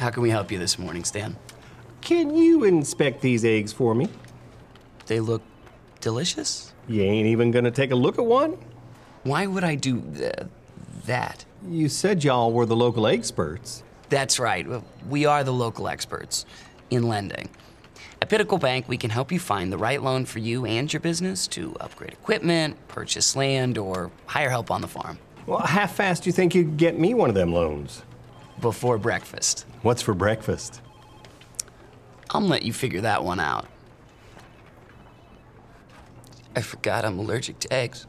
How can we help you this morning, Stan? Can you inspect these eggs for me? They look delicious. You ain't even gonna take a look at one? Why would I do th- that? You said y'all were the local experts. That's right. We are the local experts in lending. At Pinnacle Bank, we can help you find the right loan for you and your business to upgrade equipment, purchase land, or hire help on the farm. Well, how fast do you think you could get me one of them loans? Before breakfast. What's for breakfast? I'm let you figure that one out. I forgot I'm allergic to eggs.